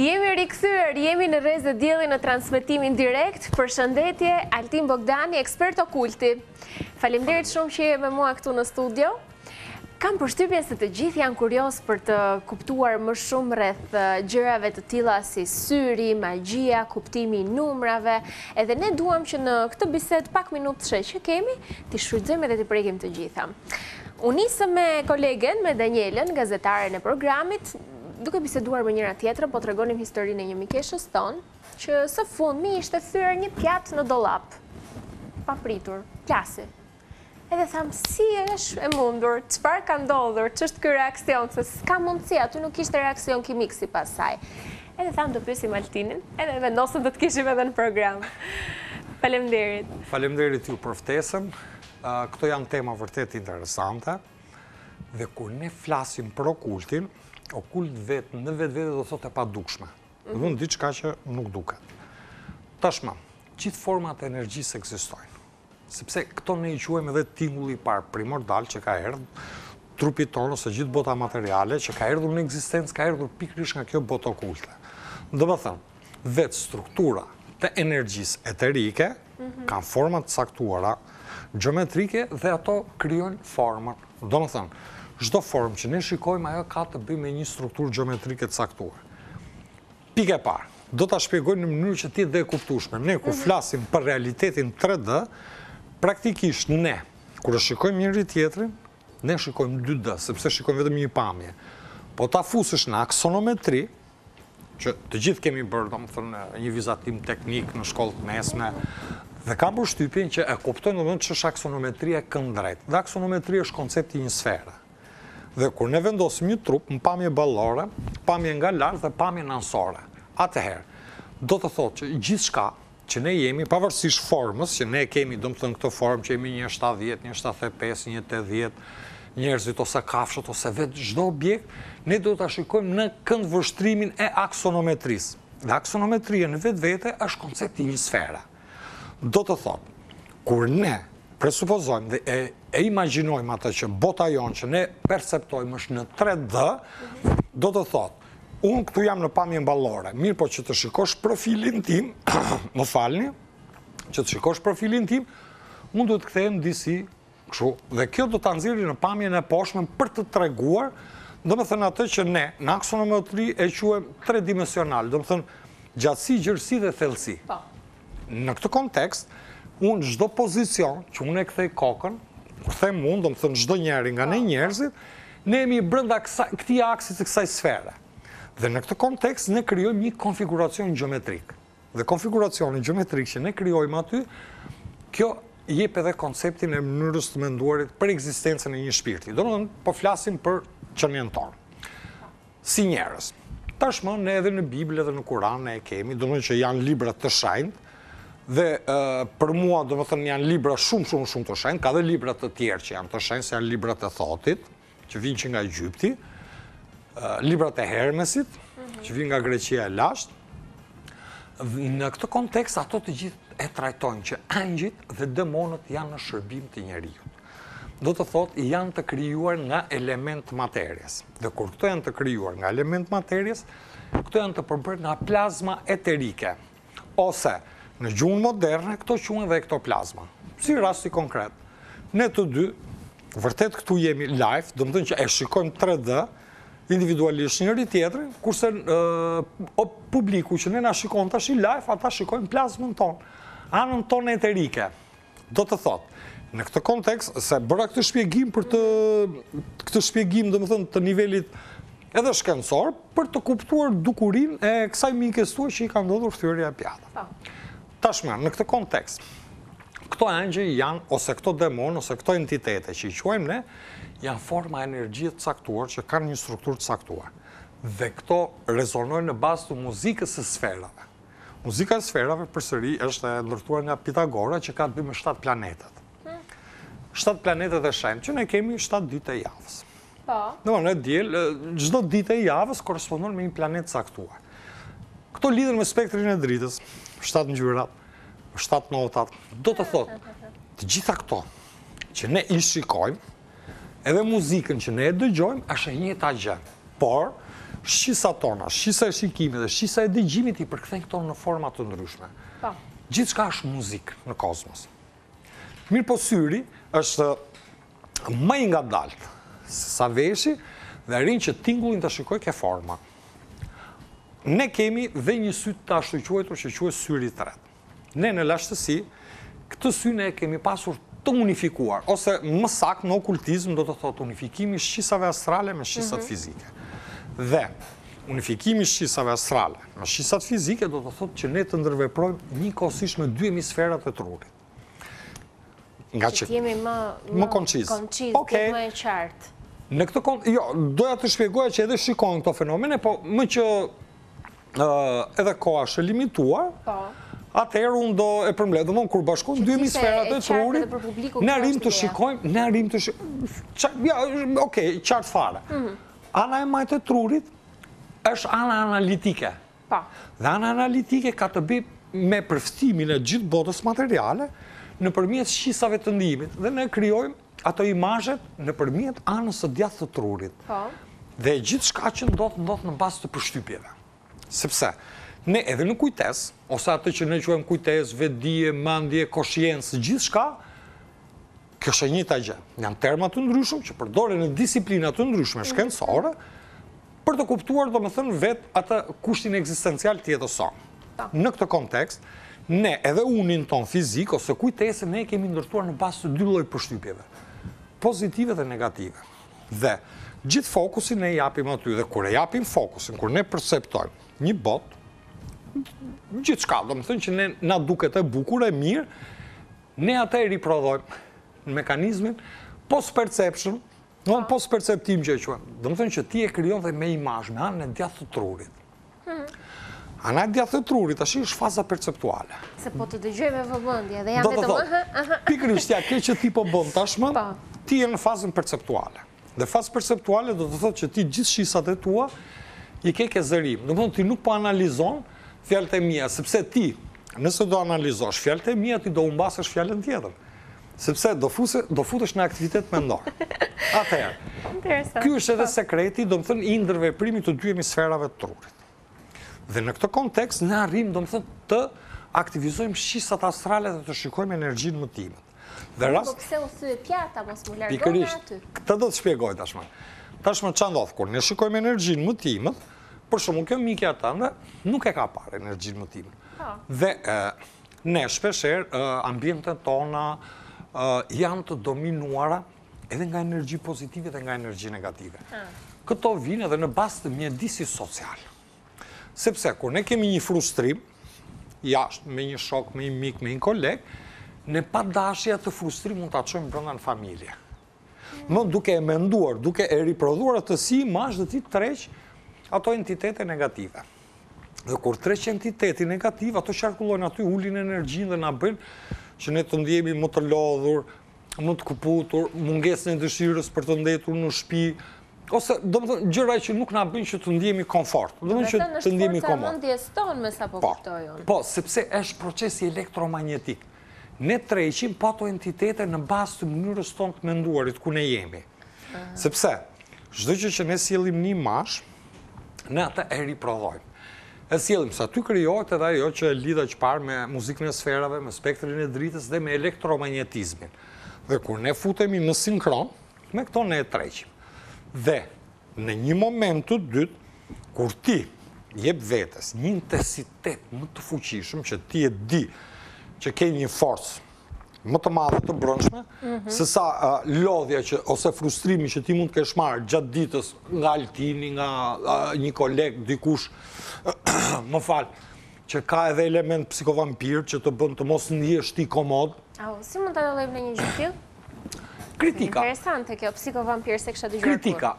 Jemi rikthyer, jemi në Rreze Dielli në transmetimin direkt. Përshëndetje Altin Bogdani, ekspert okulti. Faleminderit shumë që je me mua këtu në studio. Kam përshtypjen se të gjithë janë kuriozë për të kuptuar më shumë rreth gjërave të tilla si syri, magjia, kuptimi i numrave, edhe ne duam që në këtë bisedë pak minutëshe që kemi, t'i shfrytëzojmë dhe t'i prekim të gjitha. U nis me kolegen, me Danielën, gazetaren e programit, duke biseduar me njëra tjetrën, po tregonim historinë e një mikeshës tonë, që së fundmi i ishte thyer një pjatë në dollap, papritur, plasi. Edhe thamë, si është e mundur, çfarë ka ndodhur, ç'është ky reaksion, se s'ka mundësi, aty nuk kishte reaksion kimik sipas saj. Edhe thamë do pyesim Altinin, edhe vendosëm të të kishim edhe në program. Faleminderit. Faleminderit ju për ftesën. Këto janë tema vërtet interesante dhe kur ne flasim për okultin, okult vetë në vetvete do thotë e padukshme. Mhm. Domethënë diçka që nuk duket. Tashmë, gjithë format e energjisë ekzistojnë. Sepse këto ne i quajmë edhe tingulli i parë primordial që ka erdhë trupat tanë ose gjithë bota materiale që ka erdhur në ekzistencë, ka erdhur pikërisht nga kjo botë okulte. Domethënë, Vetë strukturat e energjisë eterike kanë forma të caktuara gjeometrike dhe ato krijojnë formën. Domethënë, çdo formë që ne shikojmë ajo ka të bëjë me një strukturë gjeometrike të caktuar. Pika e parë, do ta shpjegoj në mënyrë që të jetë dhe e kuptueshme. Ne kur flasim për realitetin 3D, praktikisht ne kur e shikojmë njëri tjetrin, ne shikojmë 2D, sepse shikojmë vetëm një pamje. Po ta fusësh në aksonometri, që të gjithë kemi bërë, domethënë, një vizatim teknik në shkollë të mesme, dhe kam përshtypjen që e kuptojnë dhe ç'është aksonometria kënddrejtë. Dhe aksonometria është koncepti i një sfere. Dhe kur ne vendosim një trup në pamje ballore, pamje nga lart dhe pamje anësore, atëherë, do të thotë që gjithçka që ne jemi pavarësisht formës që ne kemi domethënë këtë formë që jemi një shtatëdhjetë, një shtatëdhjetë e pesë, një tetëdhjetë, njerëzit ose kafshët ose vetë çdo objekt, ne duhet ta shikojmë në këndvështrimin e aksonometrisë. Dhe aksonometria në vetvete është koncepti i një sfere. Do të thotë, kur ne presupozojmë dhe e, e imagjinojmë atë që bota jonë që ne perceptojmë është në 3D, do të thotë, Unë këtu jam në pamjen ballore, mirëpo që të shikosh profilin tim, më falni, që të shikosh profilin tim, unë duhet të kthehem disi kështu. Dhe kjo do ta nxjerrë në pamjen e poshtme për të treguar, domethënë atë që ne në aksonometri e quajmë tredimensional, domethënë gjatësi, gjerësi dhe thellësi. Po. Në këtë kontekst, unë çdo pozicion që unë e kthej kokën, domethënë çdo njeri nga ne po, po. njerëzit, ne jemi brenda këtij aksi të kësaj sfere. Dhe në këtë kontekst ne krijojmë një konfiguracion gjeometrik. Dhe konfiguracioni gjeometrik që ne krijojmë aty, kjo jep edhe konceptin e mënyrës të menduarit për ekzistencën e një shpirti. Domethënë, po flasim për qenien tonë. Si njerëz. Tashmë ne edhe në Bibël edhe në Kuran ne e kemi, domethënë që janë libra të shenjtë dhe për mua domethënë janë libra shumë shumë shumë të shenjtë, ka dhe libra të tjerë që janë të shenjtë, si janë librat e Thotit, që vijnë që nga Egjypti, librat e Hermesit, mhm. që vijnë nga Greqia e lashtë. Në këtë kontekst ato të gjithë e trajtojnë që engjëjt dhe demonët janë në shërbim të njeriut. do të thotë janë të krijuar nga elementë të materies. Dhe kur këto janë të krijuar nga elementë të materies, këto janë të përbërë nga plazma eterike. Ose në gjuhën moderne këto quhen dhe ektoplazma. Si rasti konkret, ne të dy vërtet këtu jemi live, domethënë që e shikojmë 3D individualisht njëri tjetrin, kurse publiku që ne na shikon tashi live, ata shikojnë plazmën tonë, anën tonë eterike. Do të thotë, në këtë kontekst, se bëra këtë shpjegim për të, këtë shpjegim domethënë të nivelit edhe shkencor, për të kuptuar dukurinë e kësaj mikes tuaj që i ka ndodhur thyerja e pjatave. Po. Tashmë, në këtë kontekst, këto engjëj janë, ose këto demonë, ose këto entitete që i quajmë ne, janë forma energjie të caktuar që kanë një strukturë të caktuar. Dhe këto rezonojnë në bazë të muzikës së sferave. Muzika e sferave përsëri është e ndërtuar nga Pitagora që ka të bëjë me shtatë planetet. Shtatë planetet e shenjtë që ne kemi shtatë ditët e javës. Po. Domethënë çdo ditë e javës korrespondon me një planet të caktuar. Këto lidhen me spektrin e dritës, shtatë ngjyrat, shtatë notat. Do të thotë, të gjitha këto që ne i shikojmë, Edhe muzikën që ne e dëgjojmë është e njëjta gjë. Por, shqisa tona, shqisa e shikimit dhe shqisa e dëgjimit i përkthejnë këto në forma të ndryshme. Po. Gjithçka është muzikë në kozmos. Mirëpo syri është më i ngadaltë sesa veshi dhe arrin që tingullin ta shikojë te forma. Ne kemi dhe një sy të ashtuquajtur që quhet syri i tretë. Ne në lashtësi këtë sy ne e kemi pasur të unifikuar, ose më saktë në okultizëm do të thotë unifikimi i shqisave astrale me shqisat mhm. fizike. Dhe unifikimi i shqisave astrale me shqisat fizike do të thotë që ne të ndërveprojmë njëkohësisht në dy hemisferat e trurit. Që të jemi më më konciz, okay. më e qartë. Në këtë kohë, jo, doja të shpjegoja që edhe shikojnë këto fenomene, po meqë edhe koha është e limituar, po. atëherë unë do e përmbledh, dhe mund kur bashkojmë dy hemisferat e trurit, ne arrijmë të shikojmë, ne arrijmë të shikojmë, oke, qartë fare. Mhm. Ana e majtë e trurit është ana analitike. Po. Dhe ana analitike ka të bëjë me përftimin e gjithë botës materiale, nëpërmjet shqisave të ndijimit, dhe ne krijojmë ato imazhet nëpërmjet anës së djathtë të trurit. Po. Dhe gjithçka që ndodh ndodh në bazë të përshtypjeve. Sepse ne edhe në kujtesë, ose atë që ne quajmë kujtesë, vetëdije, mendje, koshiencë, gjithçka, kjo është e njëjta gjë. Janë terma të ndryshëm që përdoren në disiplina të ndryshme shkencore, Për të kuptuar, domethënë, vetë atë kushtin ekzistencial të jetës sonë. Po. Në këtë kontekst, ne edhe unin tonë fizik ose kujtesën ne e kemi ndërtuar në bazë të dy lloj përshtypjeve, pozitive dhe negative. Dhe gjithë fokusin ne e japim aty dhe kur e japim fokusin, kur ne perceptojmë një botë, gjithçka, domethënë që ne na duket e bukur e mirë, ne atë e riprodhojmë në mekanizmin post-perception, Domethënë post-perceptim që e quajmë. Domethënë që ti e krijon dhe me imazh, me anën e djathtë të trurit. Ana e djathtë të trurit tashmë është faza perceptuale. Se po të dëgjoj me vëmendje dhe jam vetëm. Do të thotë, pikërisht ja kjo që ti po bën tashmë, po. ti je në fazën perceptuale. Dhe fazë perceptuale do të thotë që ti gjithë shqisat e tua i ke te zëri im. Do të thotë ti nuk po analizon fjalët e mia, sepse ti nëse do analizosh fjalët e mia ti do humbasësh fjalën tjetër. Sepse do fuse, do futesh në aktivitet mendor. Atëherë. Interesant. Ky është edhe po. sekreti, domethënë i ndërveprimit të dy hemisferave të trurit. Dhe në këtë kontekst ne arrijmë domethënë të aktivizojmë shqisat astrale dhe të shikojmë energjinë më të imët. Dhe rast... Po pse u thye pjata, mos më largon nga aty. Këtë do të shpjegoj tashmë. Tashmë ça ndodh kur ne shikojmë energjinë më të imët, për shembull kjo mikja tënde nuk e ka parë energjinë më të imët. Po. Dhe Ne shpeshherë ë ambientet tona ë janë të dominuara edhe nga energji pozitive dhe nga energji negative. Këto vijnë edhe në bazë të mjedisit social. Sepse kur ne kemi një frustrim jashtë me një shok, me një mik, me një koleg, ne pa dashje atë frustrim mund ta çojmë brenda në familje. Më duke e menduar, duke e riprodhuar atë si imazh dhe ti tërheq ato entitete negative. Dhe kur tërheq entitete negative, ato qarkullojnë aty, ulin energjinë dhe na bëjnë që ne të ndjemi më të lodhur, më të këputur, mungesën e dëshirës për të ndenjur në shpi, ose domethënë gjëra që nuk na bëjnë që të ndjemi komfort. Pra është forca e mendjes tonë me sa po kuptoj unë. Po, sepse është procesi elektromagnetik. Ne tërheqim po ato entitete në bazë të mënyrës tonë të menduarit, ku ne jemi. Sepse, çdo gjë që ne sjellim një imazh, ne atë e riprodhojmë. E sjellim, se aty krijohet edhe ajo që lidha më parë me muzikën e sferave, me spektrin e dritës dhe me elektromagnetizmin. Dhe kur ne futemi në sinkron, me këto ne e tërheqim. Dhe, Në një moment të dytë, kur ti jep vetes një intensitet më të fuqishëm që ti e di që ke një forcë më të madhe të brendshme, mhm. se sa lodhja që, ose frustrimi që ti mund të kesh marrë gjatë ditës nga Altini, nga një koleg, dikush, më fal, që ka edhe elementë psikovampirë që të bën të mos ndihesh ti komod. Au, si mund të lodhemi në një gjithë Kritika. Interesante kjo, psikovampir s'e kisha dëgjuar. Kritika.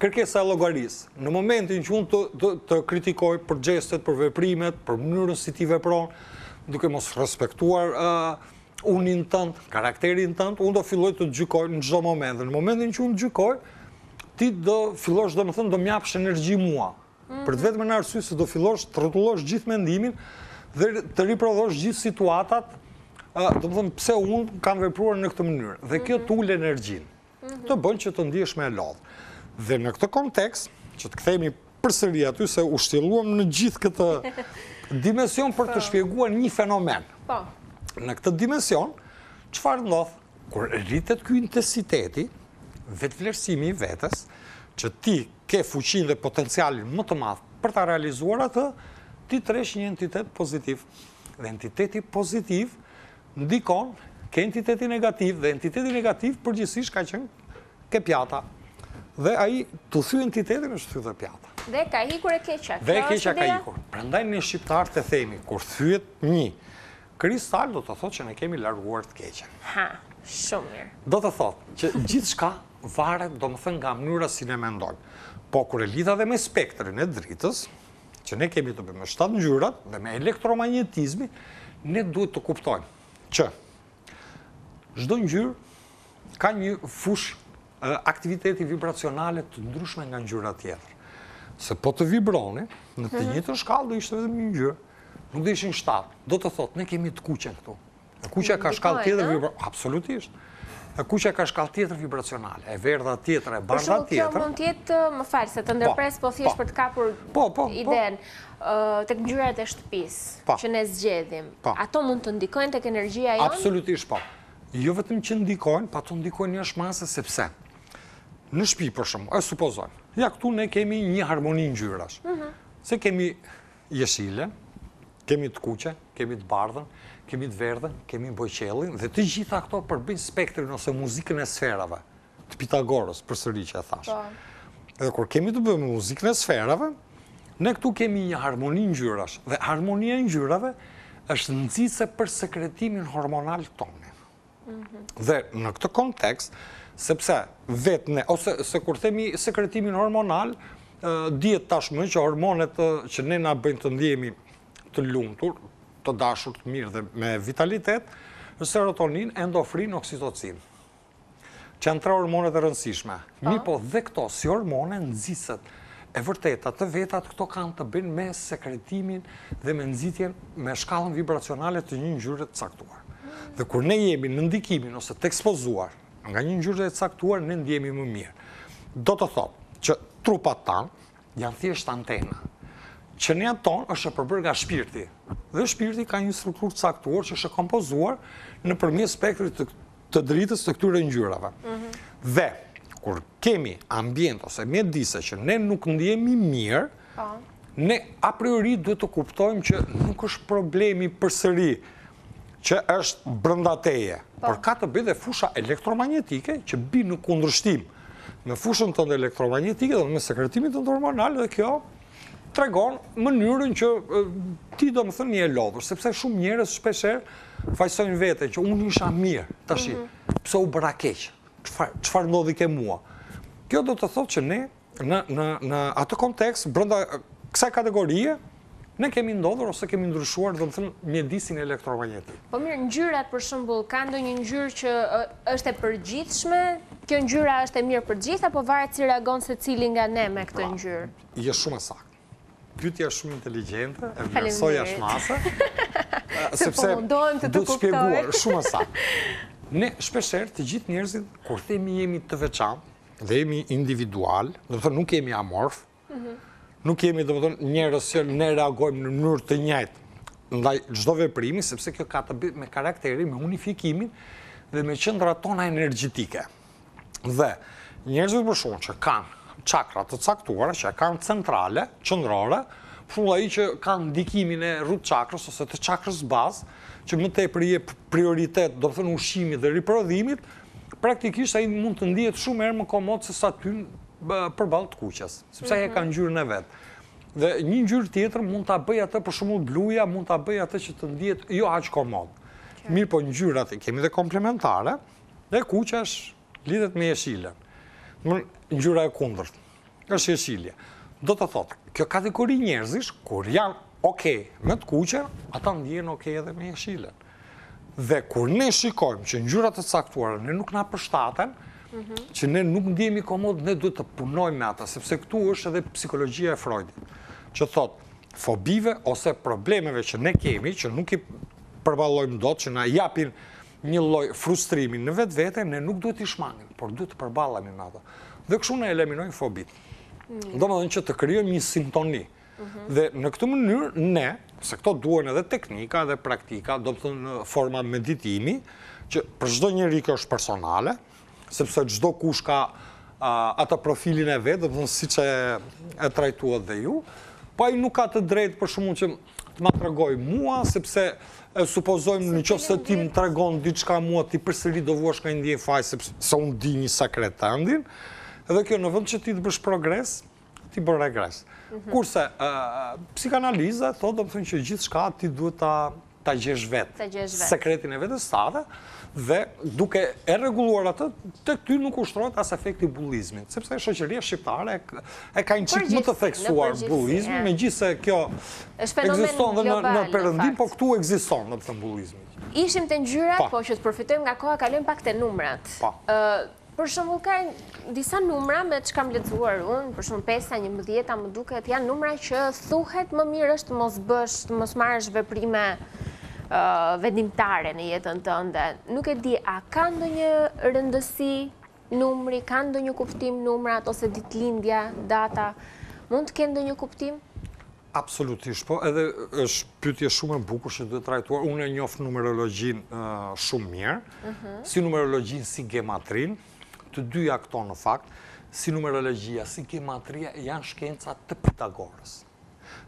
Kërkesa e llogarisë. Në momentin që unë të kritikoj për gjestet, për veprimet, për mënyrën si ti vepron, duke mos respektuar unin tënd, karakterin tënd, unë do filloj të të gjykoj në çdo moment. Në momentin që unë të gjykoj, ti do fillosh domethënë do më japsh energji mua. Për të vetmen arsye se do fillosh të rrotullosh gjithë mendimin dhe të riprodhosh gjithë situatat, domethënë pse unë kam vepruar në këtë mënyrë. Dhe kjo mhm. të ul energjinë, mhm. të bën që të ndihesh me lodh. Dhe në këtë kontekst, që të kthehemi përsëri aty se u shtjelluam në gjithë këtë dimension për të po. shpjeguar një fenomen. Po. Në këtë dimension, çfarë ndodh? Kur rritet ky intensiteti, vetëvlerësimi i vetës, që ti ke fuqinë dhe potencialin më të madh për ta realizuar atë, ti tërheq një entitet pozitiv. Dhe entiteti pozitiv ndikon ke entiteti negativ dhe entiteti negativ përgjithësisht ka qenë ke pjata. Dhe ai tu thy entitetin është thy dhe pjata. Dhe ka ikur e keqa. Dhe e keqa ka ikur. Prandaj ne shqiptarët e themi kur thyhet një Kristal do të thotë që ne kemi larguar të keqen. Ha, shumë mirë. Do të thotë që gjithçka varet domethënë nga mënyra si ne mendojmë. Po kur e lidha dhe me spektrin e dritës, që ne kemi të bëjmë me shtatë ngjyrat dhe me elektromagnetizmin, ne duhet të kuptojmë që çdo ngjyrë ka një fushë aktiviteti vibracionale të ndryshme nga ngjyra tjetër. Se po të vibronin në të mhm. njëjtën shkallë do ishte vetëm një ngjyrë. Nuk do ishin shtatë. Do të thotë, ne kemi të kuqen këtu. E kuqja ka shkallë tjetër vibracionale. Absolutisht. E kuqja ka shkallë tjetër vibracionale. E verdha tjetër, e bardha tjetër. Për shembull kjo mund të jetë, më fal, se të po, ndërpres po thjesht po. për të kapur po, idenë, tek ngjyrat e shtëpisë, që ne zgjedhim. Ato mund të ndikojnë tek energjia jonë? Absolutisht po. Jo vetëm që ndikojnë, po ato ndikojnë jashtë mase, sepse në shpi për shembull, e supozojmë, ja këtu ne kemi një harmoni ngjyrash, mhm. se kemi jeshilen, kemi të kuqen, kemi të bardhën, kemi të verdhën, kemi bojëqiellin, dhe të gjitha këto përbëjnë spektrin ose muzikën e sferave. të Pitagorës, përsëri që e thashë. Po. Dhe kur kemi të bëjmë me muzikën e sferave, ne këtu kemi një harmoni ngjyrash, dhe harmonia e ngjyrave është nxitëse për sekretimin hormonal tonë. Mhm. Dhe në këtë kontekst, sepse vetë ne, ose kur themi sekretimin hormonal, dihet tashmë që hormonet që ne na bëjnë të ndihemi të lumtur, të dashur të mirë dhe me vitalitet, serotonin, endofrin, oksitocin. Që janë tre hormonet e rëndësishme. Mirëpo dhe këto si hormone nxitëset, e vërteta të vetat këto kanë të bëjnë me sekretimin dhe me nxitjen me shkallën vibracionale të një ngjyre të caktuar. Dhe kur ne jemi në ndikimin ose të ekspozuar nga një ngjyre e caktuar ne ndihemi më mirë. Do të thotë që trupat tanë janë thjesht antena. Qenia tonë është e përbërë nga shpirti, dhe shpirti ka një strukturë të caktuar që është e kompozuar nëpërmjet spektrit të dritës të këtyre ngjyrave. Mhm. Dhe, kur kemi ambient ose mjedise që ne nuk ndihemi mirë, po. ne a priori duhet të kuptojmë që nuk është problemi përsëri që është brenda teje, po. por ka të bëjë dhe fusha elektromagnetike që bie në kundërshtim me fushën tënde elektromagnetike dhe me sekretimin tënd hormonal dhe kjo tregon mënyrën që ti domethënë je e lodhur, sepse shumë njerëz shpeshherë fajësojnë veten që unë isha mirë, tashi, mhm. pse u bëra keq, çfarë ndodhi ke mua. Kjo do të thotë që ne Në atë kontekst, brenda kësaj kategorie, ne kemi ndodhur ose kemi ndryshuar domethënë mjedisin elektromagnetik. Po mirë, ngjyrat për shembull, ka ndonjë ngjyrë që është e përgjithshme, kjo ngjyra është e mirë për gjithë, apo varet si reagon secili nga ne me këtë ngjyrë? Je shumë e saktë. Pyetje shumë inteligjente, e vlerësoj jashtë mase. Sepse po mundohem të të kuptoj. Shumë sa. Ne shpeshherë të gjithë njerëzit kur themi jemi të veçantë dhe jemi individualë, do të thotë nuk jemi amorfë. Mhm. Nuk jemi domethënë njerëz që ne reagojmë në mënyrë të njëjtë ndaj çdo veprimi sepse kjo ka të bëjë me karakterin, me unifikimin dhe me qendrat tona energjetike. Dhe njerëzit për shembull që kanë çakra të caktuara, që e kanë centrale, qendrore, shembull ai që kanë ndikimin e rrut çakrës ose të çakrës bazë, që më tepër i jep prioritet, domethënë ushqimit dhe riprodhimit, praktikisht ai mund të ndihet shumë herë më komod se sa ty përballë të kuqes, sepse ai e ka mhm. ngjyrën e vet. Dhe një ngjyrë tjetër mund ta bëjë atë për shembull bluja, mund ta bëjë atë që të ndihet jo aq komod. Mirëpo ngjyrat e kemi dhe komplementare, E kuqja është lidhet me jeshilën. Ngjyra e kundërt. Është jeshile. Do të thotë, kjo kategori njerëzish, kur janë ok me të kuqen, ata ndihen ok edhe me jeshilën. Dhe kur ne shikojmë që ngjyra të caktuara, ne nuk na përshtaten, mhm. që ne nuk ndihemi komod, ne duhet të punojmë me ato, sepse këtu është edhe psikologjia e Frojdit, që thotë, fobive ose problemeve që ne kemi, që nuk i përballojmë dot, që na japin një lloj frustrimi në vetvete, ne nuk duhet t'i shmangim, por duhet të përballemi me ato. Dhe kështu ne eliminojmë fobitë. Mm. Domethënë që të krijojmë një sintoni. Mhm. Dhe në këtë mënyrë, ne, se këto duhen edhe teknika dhe praktika, domethënë forma meditimi, që për çdo njeri kjo është personale, sepse çdokush ka atë profilin e vet, domethënë siç e trajtuat dhe ju, po ai nuk ka të drejtë për shembull që të ma tregojë mua, sepse e supozojmë në qoftë se ti më tregon diçka mua, ti përsëri do vuash nga ndjenjë faji, sepse unë di një sekret tëndin, edhe kjo në vend që ti të bësh progres, ti bën regres. Mhm. Kurse, psikanaliza e thotë, domethënë që gjithçka ti duhet ta gjesh vetë, sekretin e vetes sate, dhe duke e rregulluar atë, te ty nuk ushtrohet as efekti i bullizmit, sepse shoqëria shqiptare e ka një çikë më të theksuar bullizmin, megjithëse kjo ekziston dhe në perëndim, po këtu ekziston më tepër bullizmi. Ishim te ngjyrat, po që të përfitojmë nga koha, kalojmë pak te numrat. Po. Për shembull ka disa numra me ç'kam lexuar unë, për shembull pesa, njëmbëdhjeta më duket, janë numra që thuhet më mirë është të mos bësh, të mos marrësh veprime vendimtare në jetën tënde. Nuk e di, a ka ndonjë rëndësi numri, ka ndonjë kuptim numrat, ose ditëlindja, data, mund të kenë ndonjë kuptim? Absolutisht po, edhe është pyetje shumë e bukur që keni trajtuar, unë e njof numerologjinë shumë mirë, mhm. si numerologjinë si gematrinë, të dyja këto në fakt, si numerologjia, si gematria, janë shkenca të Pitagorës.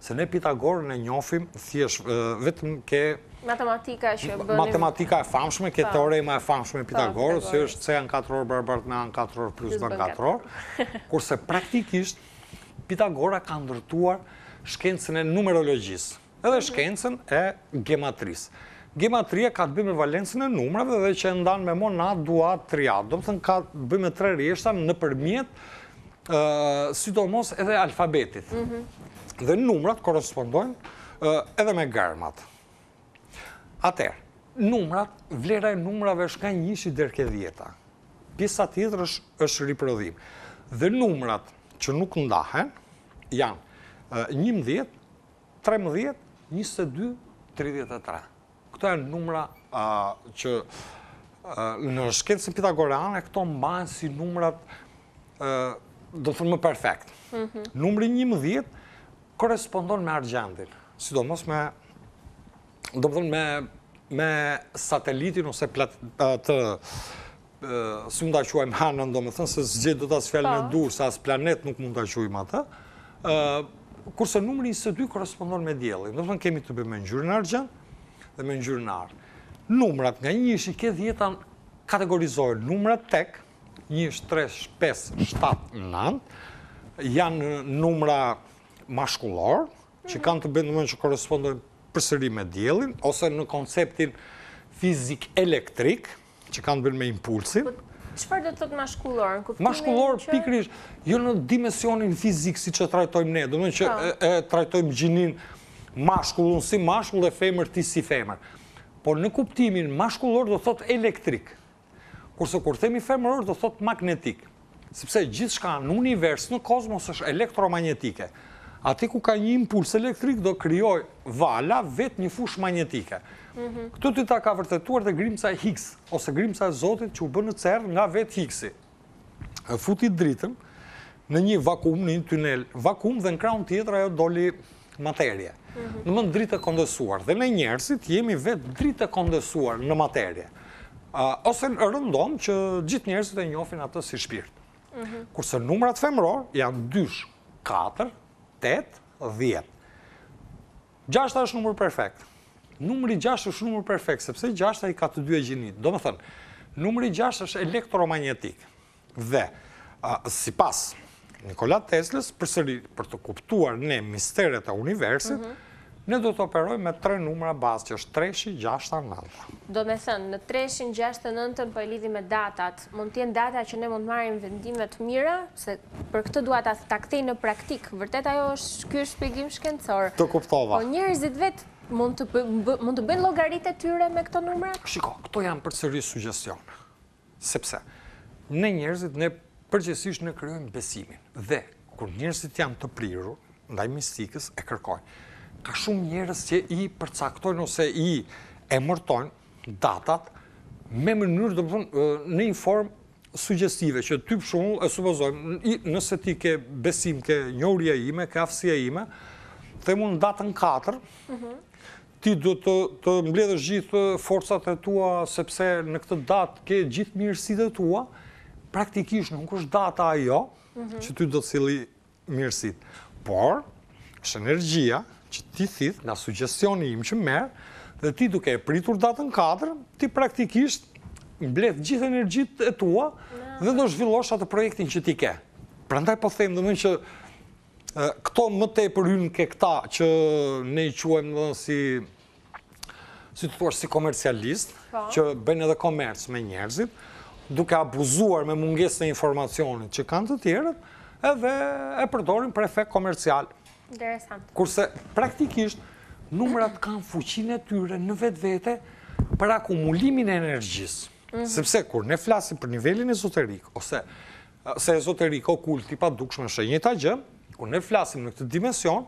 Se ne Pitagorën e njofim, thjesht, vetëm ke... Matematika që bënim... Matematika e famshme, ke po. teorema e famshme po, Pitagorës, që është c në katror barabartë me a në katror plus b në katror, kurse praktikisht, Pitagora ka ndërtuar shkencën e numerologjisë, edhe shkencën e gematrisë. Gematria ka të bëjë me valencën e numrave dhe që e ndan me monad, duad, triad. Domethënë ka të bëjë me tre rrjeshta nëpërmjet sidomos edhe alfabetit. Dhe numrat korrespondojnë edhe me germat. Atëherë, numrat, vlera e numrave është nga njëshi deri ke dhjeta. Pjesa tjetër është është riprodhim. Dhe numrat që nuk ndahen janë njëmbëdhjetë, trembëdhjetë, njëzet e dy, tridhjetë e tre. Këto janë numra që në shkencën pitagoreane këto mbahen si numrat domethënë më perfekt. Numri njëmbëdhjetë korrespondon me argjendin, sidomos me, domethënë me me satelitin ose plat, atë, si mund ta quajmë hanën, domethënë se zgjedh dot as fjalën e duhur, se as planet nuk mund ta quajmë atë. ë Kurse numri 22 korrespondon me diellin. Domethënë kemi të bëjmë me ngjyrën argjend dhe me ngjyrën ar. Numrat nga 1 deri ke 10 kategorizohen numrat tek Një tre pesë shtatë nëntë janë numra mashkullor që kanë të bëjnë domethënë që korrespondojnë përsëri me diellin ose në konceptin fizik elektrik që kanë të bëjnë me impulsin. Po, çfarë do të thotë mashkullor? Në kuptimin mashkullor që... pikërisht jo në dimensionin fizik siç e trajtojmë ne, domethënë që po. e, e trajtojmë gjinin mashkullun si mashkull dhe femrën si femër. Por në kuptimin mashkullor do thotë elektrik. Kurse kur themi femëror do thotë magnetik, sepse gjithçka në univers, në kozmos është elektromagnetike. Aty ku ka një impuls elektrik do krijojë vala vetë një fushë magnetike. Mhm. Këto i ka vërtetuar dhe grimca e Higgs ose grimca e Zotit që u bë në CERN nga vetë Higgsi. futi dritën në një vakum, në një tunel vakum dhe në krahun tjetër ajo doli materje. Mhm. Domethënë dritë e kondesuar. Dhe ne njerëzit jemi vetë dritë e kondesuar në materje. Ose rëndom që gjithë njerëzit e njofin atë si shpirt. Mhm. Kurse numrat femëror janë dysh, 4, 8, 10. Gjashta është numër perfekt. Numri gjashtë është numër perfekt, sepse gjashta i ka të dyja gjinitë. Domethënë, numri gjashtë është elektromagnetik. Dhe, sipas Nikola Teslës, përsëri për të kuptuar ne misteret e universit, mhm. ne do të operojmë me tre numra bazë, që është treshi, gjashta, nënta. Domethënë, në treshin, gjashta, nëntën, po e lidhim me datat, mund të jenë data që ne mund të marrim vendime të mira, se për këtë dua ta ta kthej në praktikë. Vërtet ajo është ky është shpjegim shkencor. Të kuptova. Po njerëzit vetë mund të mund të bëjnë llogaritë e tyre me këto numra? Shiko, këto janë përsëri sugjestione. Sepse ne njerëzit ne përgjithësisht ne krijojmë besimin dhe kur njerëzit janë të prirur ndaj mistikës e kërkojnë. Ka shumë njerëz që i përcaktojnë ose i emërtojnë datat me mënyrë domethënë në një formë sugjestive që ty për shembull e supozojmë nëse ti ke besim ke njohurja ime, ke aftësia ime, të them unë datën 4. Mhm. Ti do të mbledhësh gjithë forcat e tua sepse në këtë datë ke gjithë mirësitë e tua. Praktikisht nuk është data ajo mhm. që ty do të sjelli mirësitë. Por, është energjia që ti thith nga sugjestioni im që merr dhe ti duke e pritur datën 4, ti praktikisht mbledh gjithë energjitë e tua dhe do zhvillosh atë projektin që ti ke. Prandaj po them domethënë që këto më tepër hyjnë ke këta që ne i quajmë domethënë si si të thuash, si komercialist, që bëjnë edhe komerc me njerëzit, duke abuzuar me mungesën e informacionit që kanë të tjerët, edhe e përdorin për efekt komercial. Interesant. Kurse, praktikisht, numrat kanë fuqinë e tyre në vetvete për akumulimin e energjisë. Mhm. Sepse, kur ne flasim për nivelin ezoterik, ose Se ezoterik okult i padukshëm është e njëjta gjë, kur ne flasim në këtë dimension,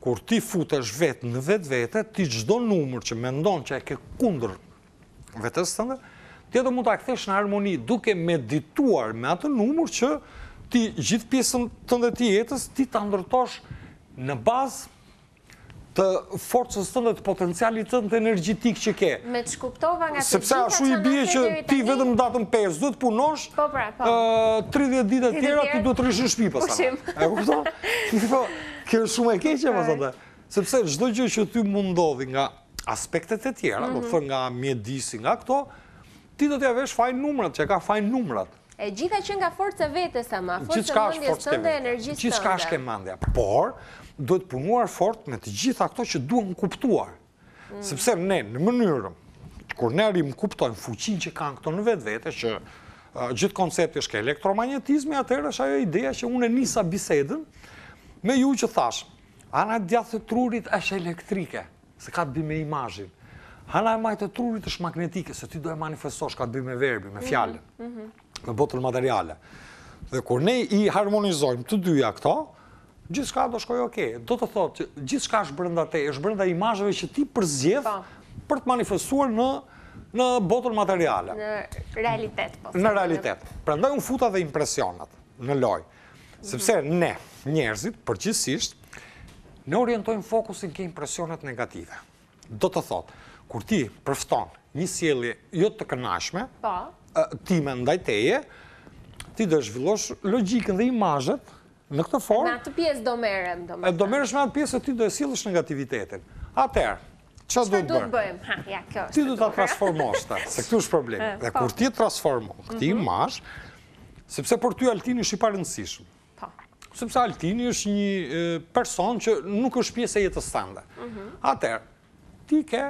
kur ti futesh vetë në vetvete, ti çdo numër që mendon që e ke kundër vetes tënde, ti do mund ta kthesh në harmoni duke medituar me atë numër që ti gjithë pjesën tënde të jetës ti ta ndërtosh në bazë të forcës tënde të potencialit tënd energjetik që ke. Me ç'kuptova nga të gjitha ça na the deri tani. Sepse ashtu i bie që ti vetëm datën 5 duhet punosh, 30 ditët e tjera ti duhet të rrish në shpi pastaj. Pushim. E kupton? Po, kjo është shumë e keqe pastaj. Sepse çdo gjë që ty mund ndodhi nga aspektet e tjera, domethënë nga mjedisi, nga këto, ti do t'ia vesh fajin numrave, që e kanë fajin numrat. E gjitha vjen nga forca e vetes ama, forca e mendjes tënde, energjisë tënde. Gjithçka është ke mendja, por duhet punuar fort me të gjitha këto që duhen kuptuar. Mm. Sepse ne në mënyrën kur ne arrijmë kuptojmë fuqinë që kanë këto në vetvete që gjithë koncepti është ke elektromagnetizmi, atëherë është ajo ideja që unë e nisa bisedën me ju që thashë, ana e djathtë e trurit është elektrike. Se ka të bëjë me imazhin. Ana e majtë e trurit është magnetike, se ti do e manifestosh, ka të bëjë me verbin, me mhm, fjalën, mhm. me botën materiale. Dhe kur ne i harmonizojmë të dyja këto, gjithçka do shkojë okej. Do të thotë që gjithçka është brenda te, është brenda imazheve që ti përzgjedh po. për të manifestuar në botën materiale. Në realitet. Po, në realitet. Prandaj unë futa dhe impresionet në lojë. Sepse ne, njerëzit, përgjithësisht, ne orientojmë fokusin ke impresionet negative. Do të thotë, kur ti përfton një sjellje jo të kënaqshme, po. time ndaj teje, ti do e zhvillosh logjikën dhe imazhet në këtë formë. Në atë pjesë do merrem, do merrem. Do merresh me atë pjesë se ti do e sjellësh negativitetin. Atëherë, Ça duhet bërë? Ça duhet të bëjmë? Ha, ja, kjo është. Ti duhet ta transformosh, se këtu është problemi. Dhe po. kur ti e transformon këtë mhm. imazh, sepse për ty Altini është i parëndësishëm. Po. Sepse Altini është një person që nuk është pjesë e jetës tënde. Mhm. Atëherë, ti ke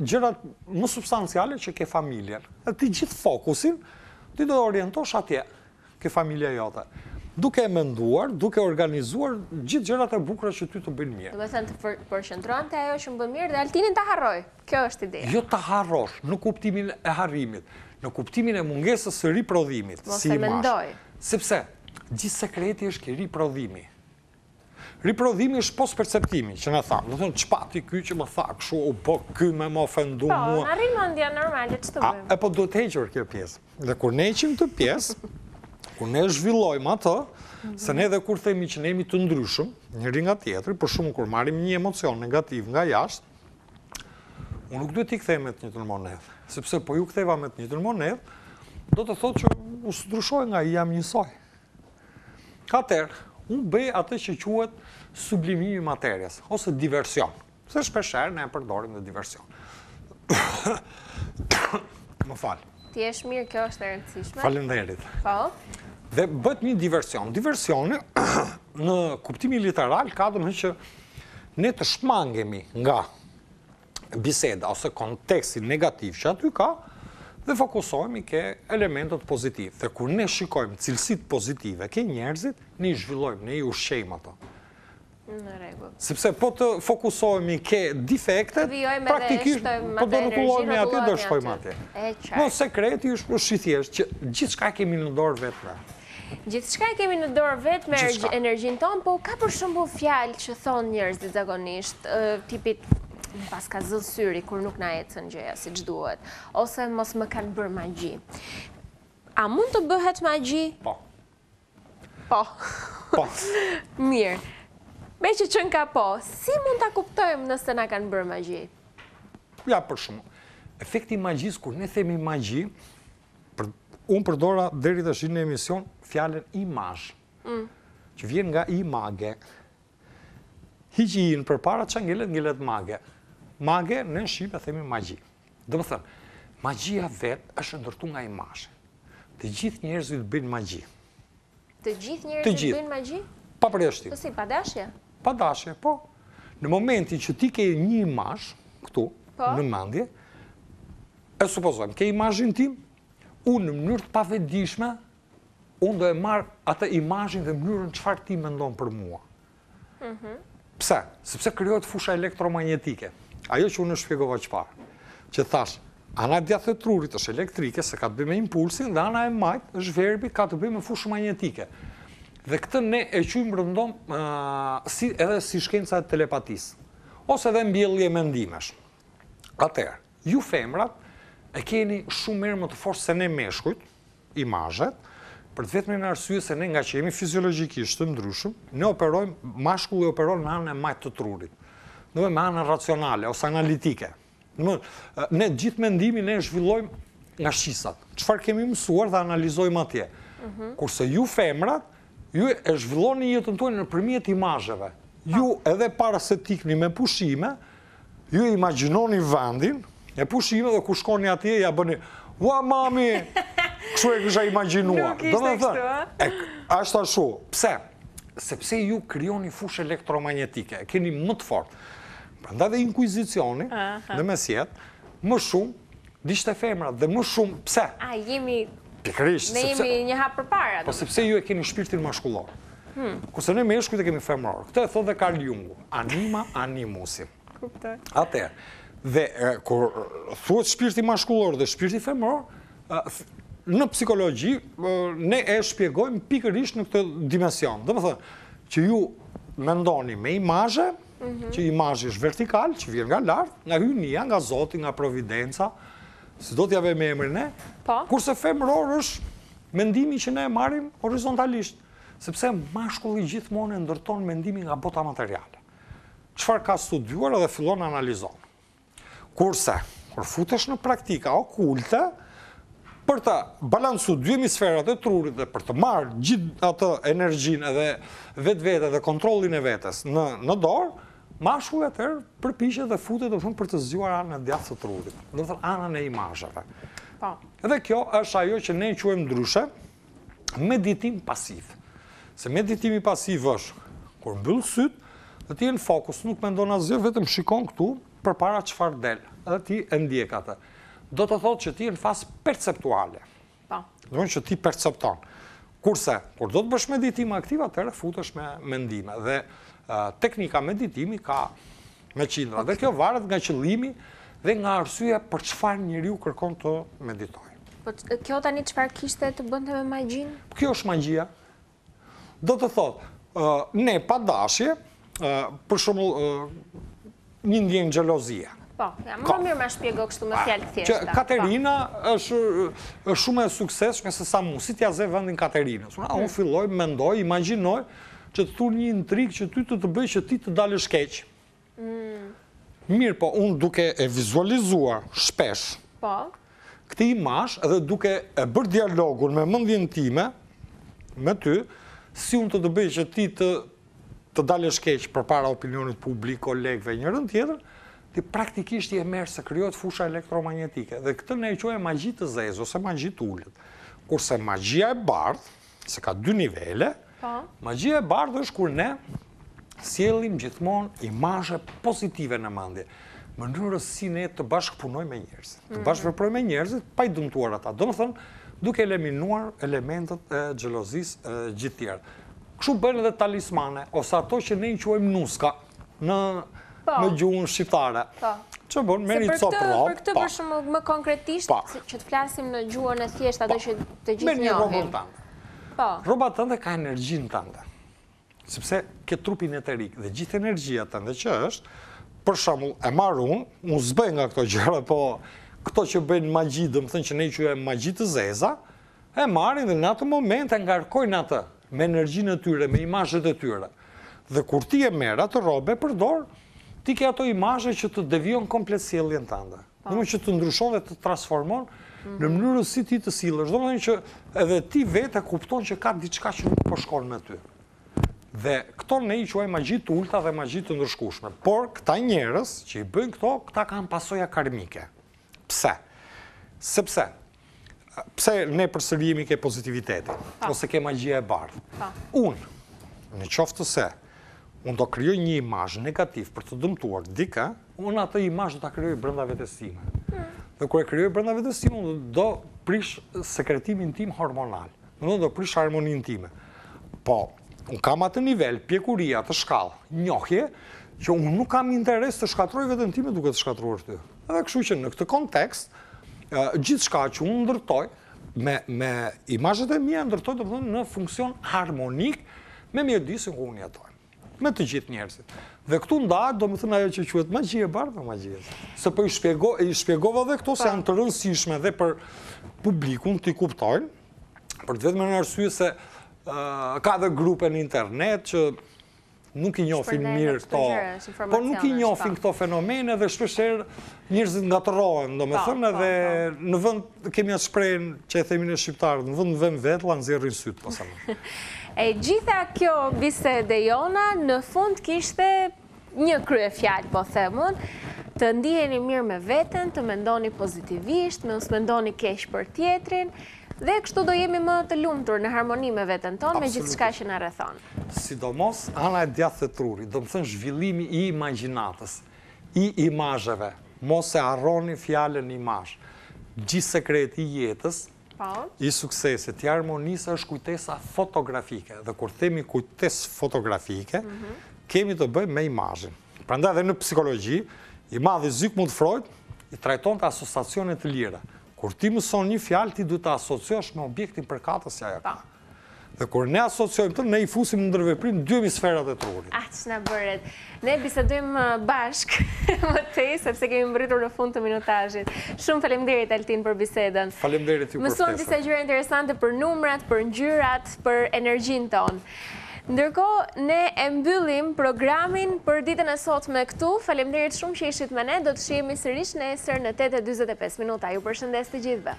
gjërat më substanciale që ke familjen. Dhe ti gjithë fokusin, ti do ta orientosh atje. Ke familja jote. Duke e menduar, duke organizuar gjithë gjërat e bukura që ty të bëjnë mirë. Domethënë të përqendrohem te ajo që më bën mirë dhe Altinin ta harroj. Kjo është ideja. Jo ta harrosh në kuptimin e harrimit, në kuptimin e mungesës së riprodhimit si imazh. Sepse gjithë sekreti është ke riprodhimi. Riprodhimi është pos-perceptimi, që ne thamë. Domethënë, ç'pati ky që më tha, kështu u bë, ky më ofendoi po, mua. Po, na rri në mendje normalisht, ç'të bëjmë? E po duhet hequr kjo pjesë. Dhe kur ne heqim këtë pjesë, kur ne zhvillojmë atë, mhm. se ne edhe kur themi që ne jemi të ndryshëm, njëri nga tjetri, për shembull kur marrim një emocion negativ nga jashtë, unë nuk duhet t'ia kthej me të njëjtën monedhë. Sepse po ia ktheva me të njëjtën monedhë, do të thotë që unë s'ndryshoj nga ai, jam njësoj. Atëherë, unë bëj atë që quhet sublimimi i materies, ose diversion, se shpeshherë ne e përdorim dhe diversion. Më fal. Ti je mirë, kjo është e rëndësishme. Faleminderit. Po. Dhe bëhet një diversion. Diversioni në kuptimin literal ka domethënë që ne të shmangemi nga biseda ose konteksti negativ që aty ka dhe fokusohemi ke elementet pozitive. Dhe kur ne shikojmë cilësitë pozitive ke njerëzit, ne i zhvillojmë, ne i ushqejmë ato. Në rregull. Sepse po të fokusohemi ke defektet, praktikisht po do rrokullohemi aty, do shkojmë aty. Po sekreti është shumë i thjeshtë, që gjithçka kemi në dorë vetë ne. Gjithçka e kemi në dorë vetë me energjinë tonë, po ka për shembull fjalë që thonë njerëzit zakonisht, tipit mos më ka zënë syri kur nuk na ecën gjëja siç duhet, ose mos më kanë bërë magji. A mund të bëhet magji? Po. Po. Po. Mirë. Meqë qenka po, si mund ta kuptojmë nëse na kanë bërë magji? Ja, për shembull. Efekti i magjisë, kur ne themi magji, Unë përdora deri tashi në emision fjalën imazh, mm. që vjen nga image. Hiqi i-në përpara, ça ngelet, ngelet mage. Mage në shqip e themi magji. Domethënë, magjia vetë është ndërtu nga imazhi. Të gjithë njerëzit bëjnë magji. Të gjithë njerëzit bëjnë magji? Pa përjashtim. Po si, pa dashje? Pa dashje, po. Në momentin që ti ke një imazh këtu po. në mendje, e supozojmë, ke imazhin tim, unë në mënyrë të pavetëdijshme, unë do e marr atë imazhin dhe mënyrën çfarë ti mendon për mua. Pse? Sepse krijohet fusha elektromagnetike. Ajo që unë shpjegova çfarë? Që thashë, ana e djathtë e trurit është elektrike, se ka të bëjë me impulsin, dhe ana e majtë është verbi, ka të bëjë me fushën magnetike. Dhe këtë ne e quajmë rëndom edhe si shkenca e telepatisë. Ose edhe mbjellje mendimesh. Atëherë, ju femrat e keni shumë herë më të fortë se ne meshkujt, imazhet, për të vetmen arsye se ne ngaqë jemi fiziologjikisht të ndryshëm, ne operojmë, mashkulli operon me anën e majtë të trurit. Domethënë me anën racionale ose analitike. Domethënë ne gjithë mendimin ne e zhvillojmë nga shqisat. Çfarë kemi mësuar dhe analizojmë atje. Kurse ju femrat, Ju e zhvilloni jetën tuaj nëpërmjet imazheve. Ju edhe para se të ikni me pushime, ju e imagjinoni vendin e pushimeve dhe kur shkoni atje ia bëni Ua mami, kështu e kisha imagjinuar. Nuk ishte kështu, ë? Është ashtu. Pse? Sepse ju krijoni fushë elektromagnetike, e keni më të fortë. Prandaj dhe inkuizicioni në mesjetë më shumë Digjte femrat dhe më shumë pse? A jemi Pikërisht, ne jemi një hap përpara. Po sepse ju e keni shpirtin mashkullor. Hmm. Kurse ne meshkujt e kemi femror. Këtë e thotë dhe Karl Jungu, anima animusi. Kuptoj. Atëherë. Dhe kur thuhet shpirti mashkullor dhe shpirti femror, në psikologji ne e shpjegojmë pikërisht në këtë dimension. Domethënë, që ju mendoni me imazhe, Mhm. që imazhi është vertikal, që vjen nga lart, nga hyjnia, nga Zoti, nga providenca, si do t'ia vëmë emrin ne. Po. Kurse femëror është mendimi që ne e marrim horizontalisht, sepse mashkulli gjithmonë e ndërton mendimin nga bota materiale. Çfarë ka studiuar dhe fillon analizon. Kurse, kur futesh në praktika okulte, për ta balancu dy hemisferat e trurit dhe për të marrë gjithë atë energjinë dhe vetveten dhe kontrollin e vetes në dorë, mashkulli atëherë përpiqet dhe futet, domethënë për të zgjuar anën e djathtë të trurit, domethënë anën e imazheve. Po. Dhe kjo është ajo që ne quajmë ndryshe, Meditim pasiv. Se meditimi pasiv është, kur mbyll sytë, dhe ti je në fokus, nuk mendon asgjë, vetëm shikon këtu, përpara çfarë del, dhe ti e ndjek atë. Do të thotë që ti je në fazë perceptuale. Po. Domethënë që ti percepton. Kurse, kur do të bësh meditim aktiv, atëherë futesh me mendime. Dhe teknika meditimi ka Me qindra, dhe kjo varet nga qëllimi dhe nga arsyeja për çfarë njeriu kërkon të meditojë. Po kjo tani çfarë kishte të bënte me magjinë? Kjo është magjia. Do të thotë, ne pa dashje, për shembull, një ndjenjë xhelozie. Po, ja, më mirë ma shpjego kështu me fjalë të thjeshta. Po. Katerina është shumë e suksesshme sesa mu, si t'ia zë vendin Katerinës. Unë filloj, mendoj, imagjinoj, Që të thur një intrigë që ty të të bëj që ti të dalësh keq. Mirëpo, unë duke e vizualizuar shpesh, po, këtë imazh dhe duke e bërë dialogun me mendjen time me ty, si unë të të bëj që ti të dalësh keq përpara opinionit publik, kolegëve, njerëz të tjerë, ti praktikisht e merr se krijohet fusha elektromagnetike dhe këtë ne e quajmë magji të zezë ose magji të ulët. Kurse magjia e bardhë, se ka dy nivele, po. magjia e bardhë është kur ne sjellim gjithmonë imazhe pozitive në mendje, mënyra si ne të bashkëpunoj me njerëzit, të mhm. bashkëpunoj me njerëzit, pa i dëmtuar ata. Domethënë, duke eliminuar elementet e xhelozisë, gjithë të tjera. Kështu bëjnë edhe talismane, ose ato që ne i quajmë nuska, në në gjuhën shqiptare. Po. Që bëhen, merr një copë rrobë. Për këtë për shembull më konkretisht, që të flasim në gjuhën e thjeshtë, atë që të gjithë njohim. Merr rrobën tënde. Po. Rroba tënde ka energjinë tënde. Sepse ke trupin eterik dhe gjithë energjia tënde që është, për shembull e marr unë, unë s'bëj nga këto gjëra, po këto që bëjnë magji, domethënë që ne quajmë magji të zeza, e marrin dhe në atë moment e ngarkojnë atë me energjinë e tyre, me imazhet e tyre. Dhe kur ti e merr atë rrobë, e përdor, ti ke ato imazhe që të devijon komplet sjelljen tënde. Po. Domethënë që të ndryshon dhe të transformon mhm. në mënyrën si ti të sillesh. Domethënë që edhe ti vetë e kupton që ka diçka që nuk po shkon me ty. Dhe këto ne i quajmë magji të ulta dhe magji të ndryshkueshme. Por këta njerëz që i bëjnë këto, këta kanë pasoja karmike. Pse? Sepse, pse ne përsëri jemi ke pozitiviteti, ose ke magjia e bardhë. Unë, në qoftë se, unë do krijoj një imazh negativ për të dëmtuar dikë, unë atë imazh do ta krijoj brenda vetes sime. Dhe kur e krijoj brenda vetes sime, unë do prish sekretimin tim hormonal. Do të thotë do prish harmoninë time. Po, unë kam atë nivel, pjekurie, atë shkallë, njohjeje, që unë nuk kam interes të shkatërroj veten time duke të shkatërruar ty. Edhe kështu që në këtë kontekst, gjithçka që unë ndërtoj, me, me imazhet e mia ndërtoj, domethënë, në funksion harmonik me mjedisin ku unë jetoj. Me të gjithë njerëzit. Dhe këtu ndahet, domethënë ajo që quhet magji e bardhë dhe magji e zezë. Se po i shpjegova dhe këto se janë të rëndësishme dhe për publikun t'i kuptojnë, për të vetmen arsye se ka dhe grupe në internet që nuk i njofin mirë këto, po nuk i njofin këto fenomene dhe shpeshherë Njerëzit ngatërrohen, domethënë, edhe në vend kemi atë shprehjen që e themi ne shqiptarët, në vend vëmë vetulla nxjerrim sytë pastaj. E gjitha kjo bisedë e jona në fund kishte një kryefjalë, po them unë, të ndiheni mirë me veten, të mendoni pozitivisht, mos mendoni keq për tjetrin dhe kështu do jemi më të lumtur në harmoni me veten tonë, me gjithçka që na rrethon. Sidomos ana e djathtë e trurit, domethënë zhvillimi i imagjinatës. I imazheve, mos e harroni fjalën imazh. Gjithë sekreti i jetës, i suksesit, i harmonisë është kujtesa fotografike. Dhe kur themi kujtesë fotografike, kemi të bëjmë me imazhin. Prandaj dhe në psikologji, i madhi Zigmund Freud i trajtonte asociacionet e lira. Kur ti mëson një fjalë, ti duhet ta asociosh me objektin përkatës që ajo ka. Dhe kur ne asociojmë, ne i fusim në ndërveprim dy hemisferat e trurit. Ah, që bëhet. Ne bisedojmë uh, bashkë më tej, sepse kemi mbërritur në fund të minutajit. Shumë faleminderit, Altin, për bisedën. Faleminderit ju për ftesën. Mësuam disa gjëra interesante për numrat, për ngjyrat, për energjinë tonë. Ndërkohë, ne e mbyllim programin për ditën e sotme këtu. Faleminderit shumë që ishit me ne, do të shihemi sërish nesër në 8.25 minuta. Ju përshëndes të gjithëve.